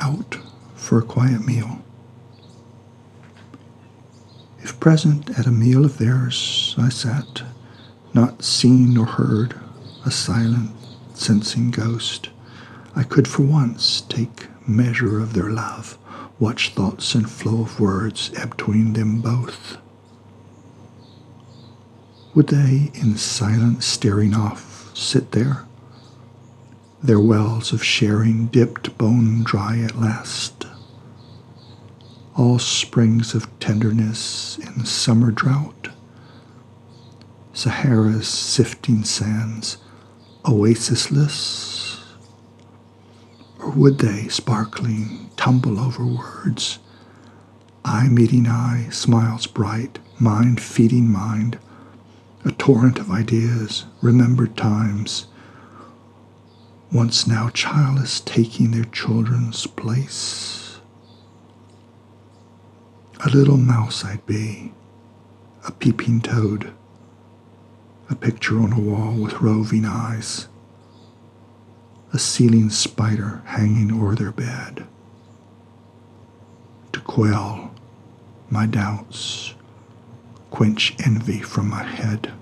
out for a quiet meal. If present at a meal of theirs, I sat, not seen nor heard, a silent, sensing ghost, I could for once take measure of their love, watch thoughts and flow of words ebb between them both. Would they, in silent staring off, sit there, their wells of sharing dipped bone dry at last? All springs of tenderness in summer drought, Sahara's sifting sands, oasisless? Or would they, sparkling, tumble over words, eye meeting eye, smiles bright, mind feeding mind, a torrent of ideas, remembered times, once now childless taking their children's place. A little mouse I'd be, a peeping toad, a picture on a wall with roving eyes, a ceiling spider hanging o'er their bed, to quell my doubts, quench envy from my head.